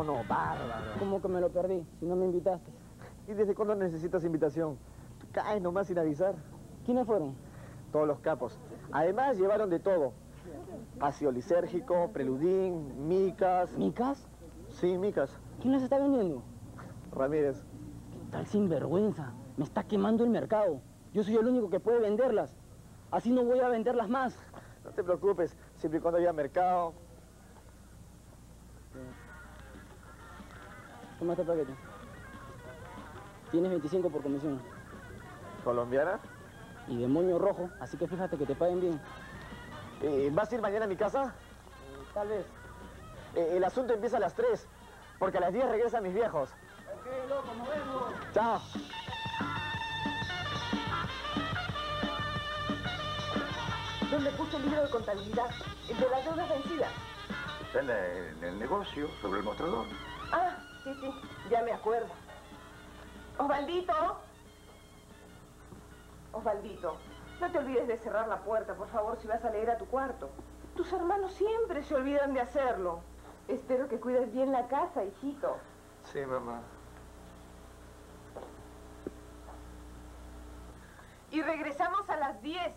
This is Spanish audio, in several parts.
tono bárbaro. ¿Cómo que me lo perdí? Si no me invitaste. ¿Y desde cuándo necesitas invitación? Tú caes nomás sin avisar. ¿Quiénes fueron? Todos los capos. Además, llevaron de todo. Ácido lisérgico, preludín, micas. ¿Micas? Sí, micas. ¿Quién las está vendiendo? Ramírez. ¿Qué tal sinvergüenza? Me está quemando el mercado. Yo soy el único que puede venderlas. Así no voy a venderlas más. No te preocupes, siempre y cuando haya mercado. Toma este paquete. Tienes 25 por comisión. ¿Colombiana? Y demonio rojo, así que fíjate que te paguen bien. Eh, ¿Vas a ir mañana a mi casa? Eh, tal vez. Eh, el asunto empieza a las 3, porque a las 10 regresan mis viejos. Ok, loco, nos vemos. Chao. ¿Dónde puse el libro de contabilidad? El de las deudas vencidas. Está en, el- en el negocio, sobre el mostrador. Ah, sí, sí, ya me acuerdo. Osvaldito. Osvaldito, no te olvides de cerrar la puerta, por favor, si vas a leer a tu cuarto. Tus hermanos siempre se olvidan de hacerlo. Espero que cuides bien la casa, hijito. Sí, mamá. Y regresamos a las 10.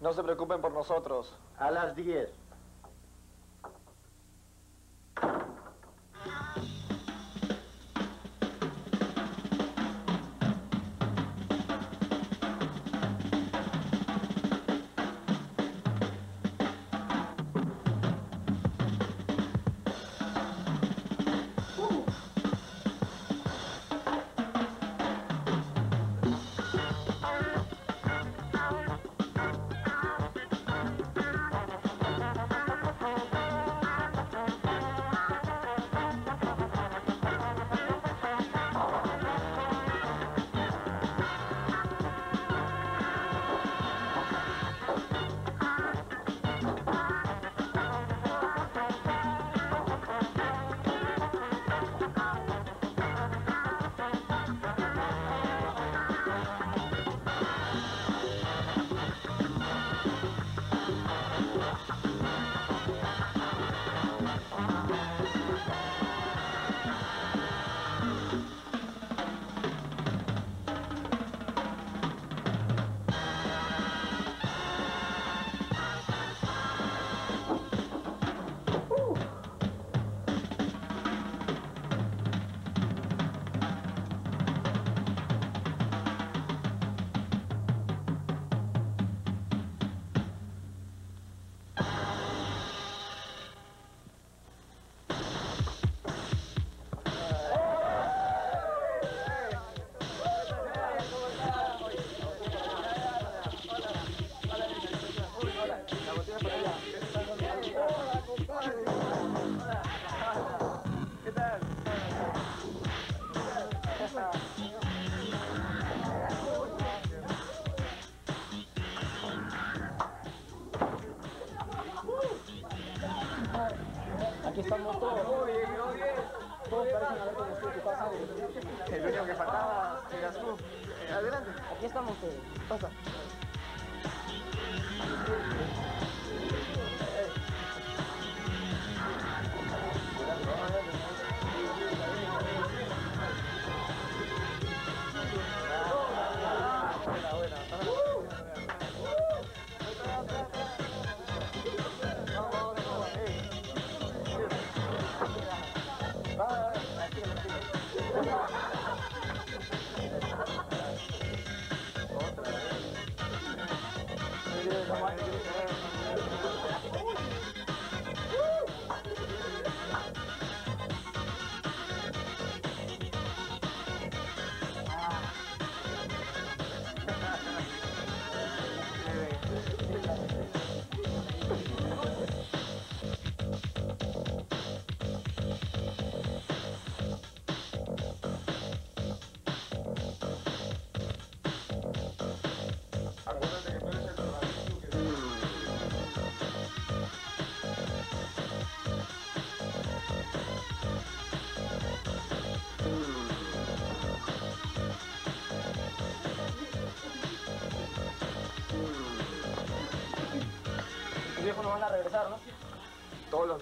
No se preocupen por nosotros. A las 10.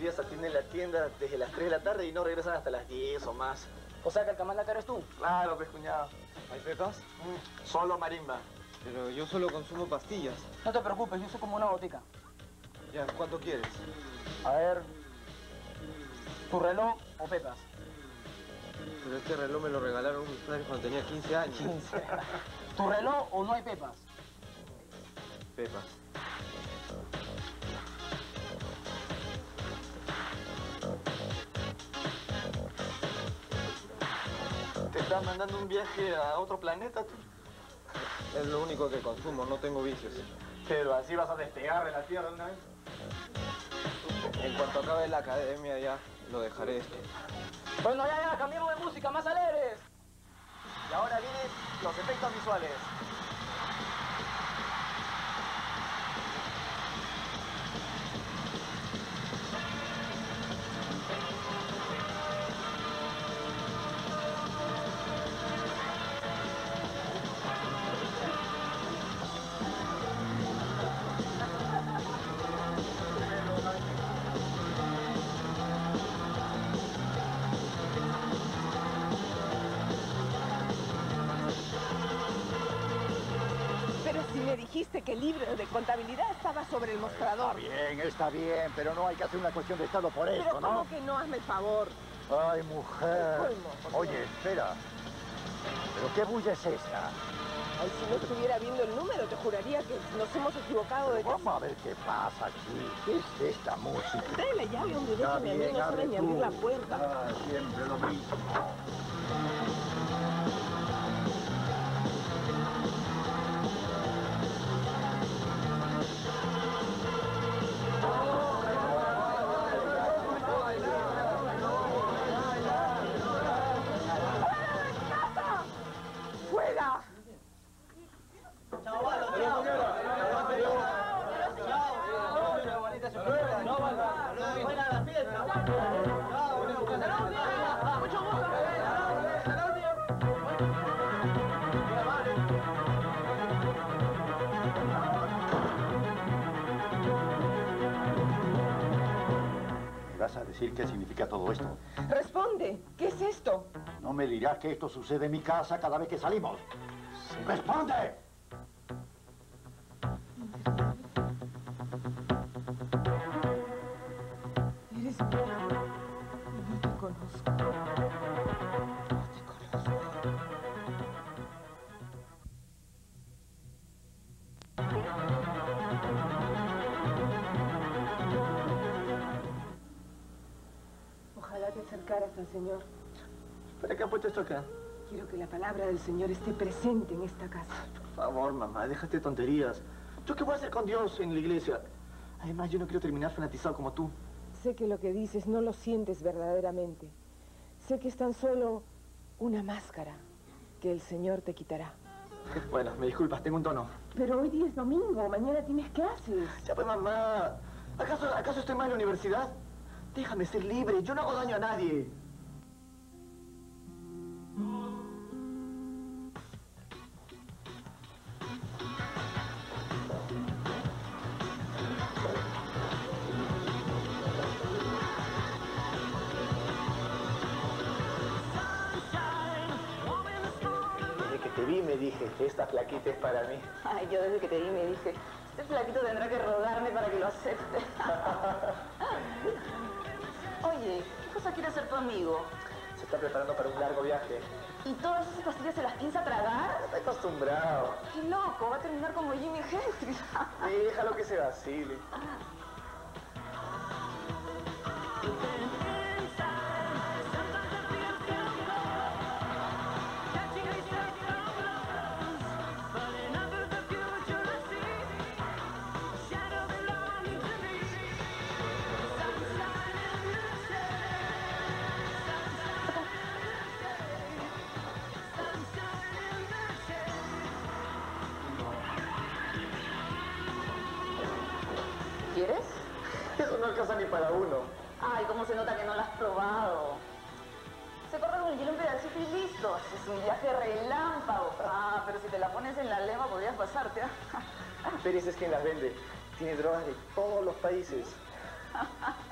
Días atienden la tienda desde las 3 de la tarde y no regresan hasta las 10 o más. O sea que el camandaca eres tú. Claro, pues, cuñado. ¿Hay pepas? Mm, Solo marimba. Pero yo solo consumo pastillas. No te preocupes, yo soy como una botica. Ya, ¿cuánto quieres? A ver. ¿Tu reloj o pepas? Pero este reloj me lo regalaron mis padres cuando tenía 15 años. 15. ¿Tu reloj o no hay pepas? Pepas. Estás mandando un viaje a otro planeta tú? Es lo único que consumo, no tengo vicios. Pero así vas a despegar de la Tierra una vez. En cuanto acabe la academia ya lo dejaré esto. Bueno, ya, ya, cambiemos de música, más alegres. Y ahora vienen los efectos visuales. Me dijiste que el libro de contabilidad estaba sobre el mostrador. Bien, está bien, pero no hay que hacer una cuestión de Estado por Pero eso, ¿no? ¿cómo que no? Hazme el favor. Ay, mujer. Colmo. Oye, espera. ¿Pero qué bulla es esta? Ay, si no estuviera viendo el número, te juraría que nos hemos equivocado de casa. Vamos a ver qué pasa aquí. ¿Qué es esta música? Trae la llave, hombre, Está déjame a mí, no sabe ni abrir la puerta. Ah, siempre lo mismo. Qué significa todo esto? Responde, ¿qué es esto? No me dirás que esto sucede en mi casa cada vez que salimos. ¡Responde! Eres. No te conozco. Señor. ¿Para qué han puesto esto acá? Quiero que la palabra del Señor esté presente en esta casa. Por favor, mamá, déjate de tonterías. ¿Yo qué voy a hacer con Dios en la iglesia? Además, yo no quiero terminar fanatizado como tú. Sé que lo que dices no lo sientes verdaderamente. Sé que es tan solo una máscara que el Señor te quitará. Bueno, me disculpas, tengo un tono. Pero hoy día es domingo, mañana tienes clases. Ya pues, mamá. ¿Acaso, ¿Acaso estoy mal en la universidad? Déjame ser libre, yo no hago daño a nadie. Para mí. Ay, yo desde que te vi me dije, este flaquito tendrá que rogarme para que lo acepte. Oye, ¿qué cosa quiere hacer tu amigo? Se está preparando para un largo viaje. ¿Y todas esas pastillas se las piensa tragar? Está acostumbrado. ¡Qué loco! Va a terminar como Jimi Hendrix. Sí, déjalo que se vacile. Viaje relámpago. Ah, pero si te la pones en la lengua podrías pasarte. ¿ah? Pérez es quien las vende. Tiene drogas de todos los países.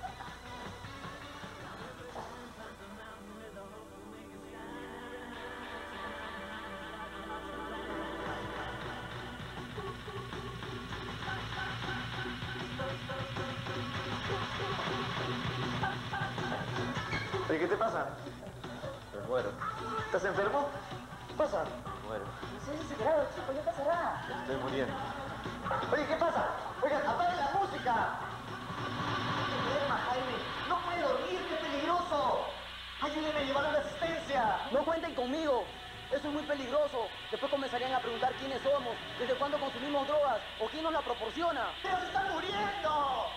Eso es muy peligroso. Después comenzarían a preguntar quiénes somos, desde cuándo consumimos drogas o quién nos la proporciona. ¡Pero se está muriendo!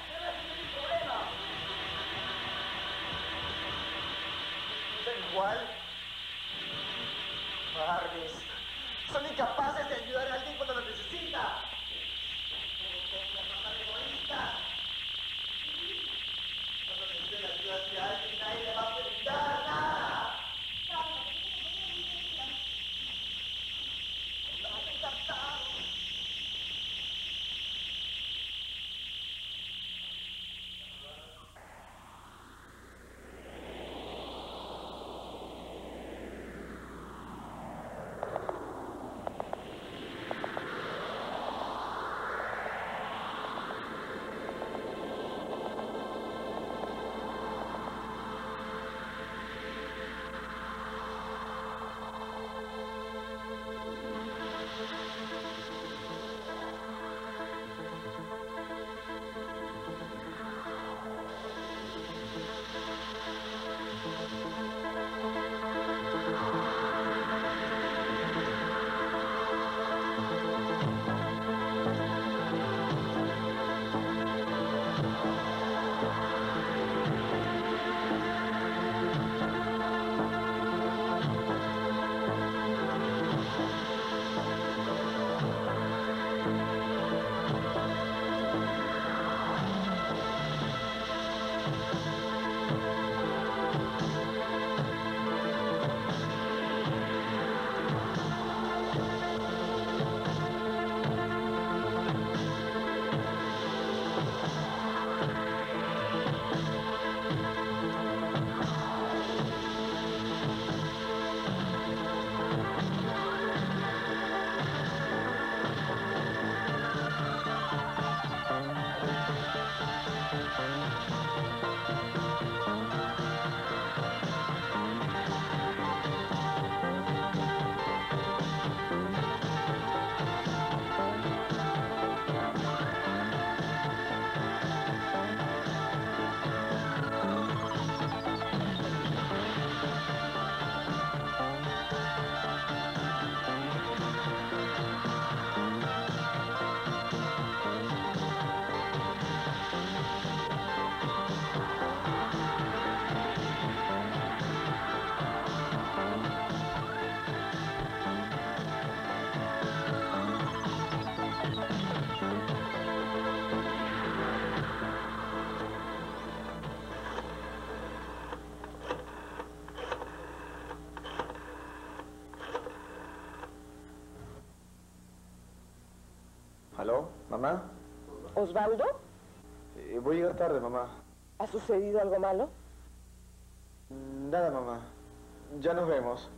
¿Son igual? Barbies. Son incapaces de ayudar a alguien ¿Mamá? Osvaldo, Eh, voy a llegar tarde, mamá. ¿ha sucedido algo malo? Nada, mamá. Ya nos vemos.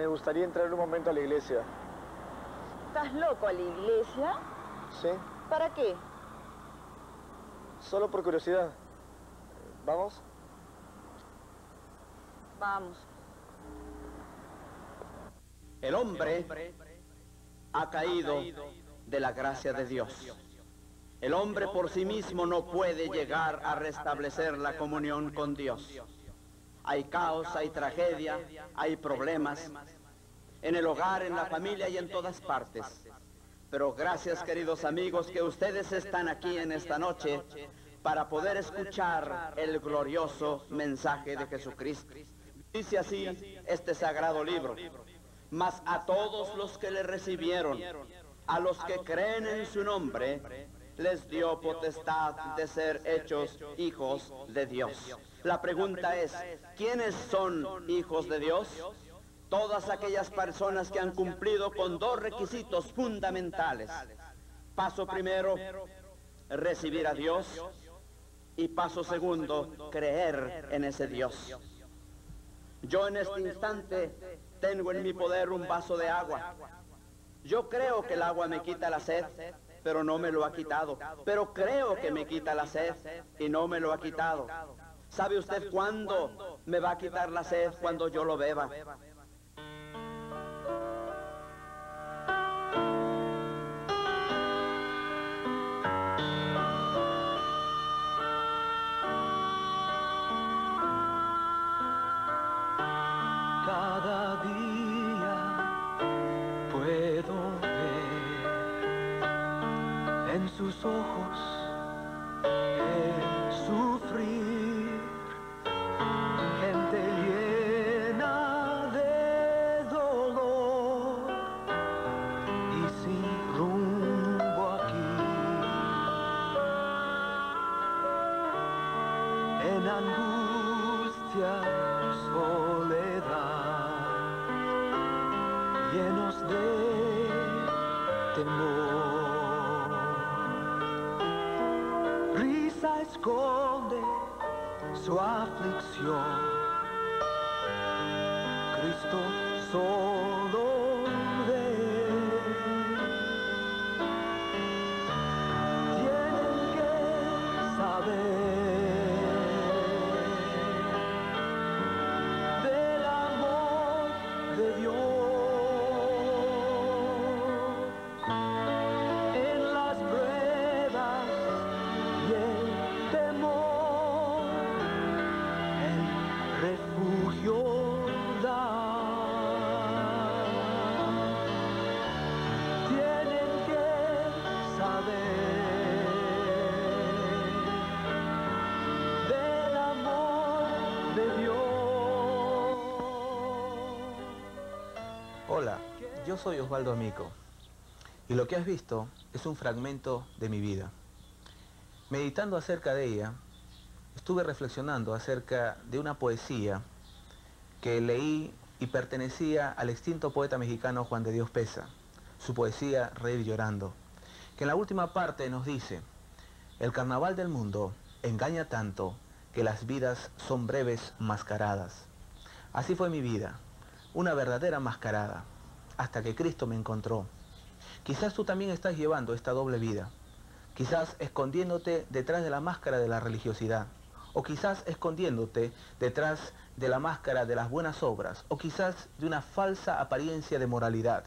Me gustaría entrar un momento a la iglesia. ¿Estás loco a la iglesia? ¿Sí? ¿Para qué? Solo por curiosidad. ¿Vamos? Vamos. El hombre ha caído de la gracia de Dios. El hombre por sí mismo no puede llegar a restablecer la comunión con Dios. Hay caos, hay tragedia, hay problemas en el hogar, en la familia y en todas partes. Pero gracias queridos amigos que ustedes están aquí en esta noche para poder escuchar el glorioso mensaje de Jesucristo. Dice así este sagrado libro, mas a todos los que le recibieron, a los que creen en su nombre, les dio potestad de ser hechos hijos de Dios. La pregunta es, ¿quiénes son hijos de Dios? Todas aquellas personas que han cumplido con dos requisitos fundamentales. Paso primero, recibir a Dios. Y paso segundo, creer en ese Dios. Yo en este instante tengo en mi poder un vaso de agua. Yo creo que el agua me quita la sed, pero no me lo ha quitado. Pero creo que me quita la sed y no me lo ha quitado. ¿Sabe usted cuándo me va a quitar la sed cuando yo lo beba? Soy Osvaldo Amico y lo que has visto es un fragmento de mi vida. Meditando acerca de ella, estuve reflexionando acerca de una poesía que leí y pertenecía al extinto poeta mexicano Juan de Dios Pesa, su poesía Reír llorando, que en la última parte nos dice, el carnaval del mundo engaña tanto que las vidas son breves mascaradas. Así fue mi vida, una verdadera mascarada, hasta que Cristo me encontró. Quizás tú también estás llevando esta doble vida, quizás escondiéndote detrás de la máscara de la religiosidad, o quizás escondiéndote detrás de la máscara de las buenas obras, o quizás de una falsa apariencia de moralidad.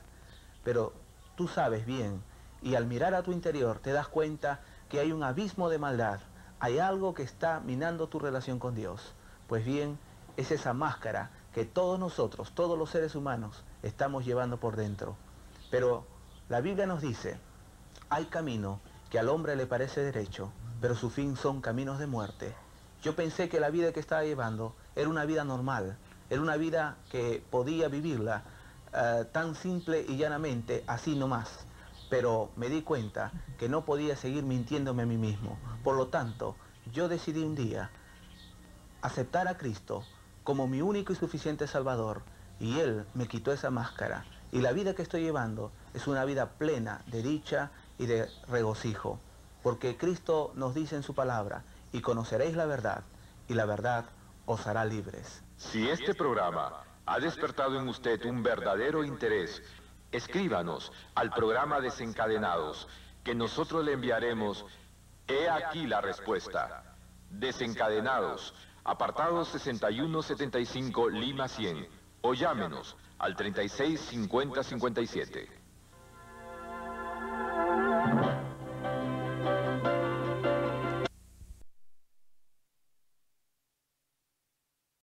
Pero tú sabes bien, y al mirar a tu interior te das cuenta que hay un abismo de maldad, hay algo que está minando tu relación con Dios. Pues bien, es esa máscara que todos nosotros, todos los seres humanos, estamos llevando por dentro. Pero la Biblia nos dice, hay camino que al hombre le parece derecho, pero su fin son caminos de muerte. Yo pensé que la vida que estaba llevando era una vida normal, era una vida que podía vivirla eh, tan simple y llanamente, así nomás. Pero me di cuenta que no podía seguir mintiéndome a mí mismo. Por lo tanto, yo decidí un día aceptar a Cristo como mi único y suficiente Salvador. Y Él me quitó esa máscara. Y la vida que estoy llevando es una vida plena de dicha y de regocijo. Porque Cristo nos dice en su palabra, y conoceréis la verdad, y la verdad os hará libres. Si este programa ha despertado en usted un verdadero interés, escríbanos al programa Desencadenados, que nosotros le enviaremos. He aquí la respuesta. Desencadenados, apartado 6175 Lima 100, o llámenos al 36 50 57.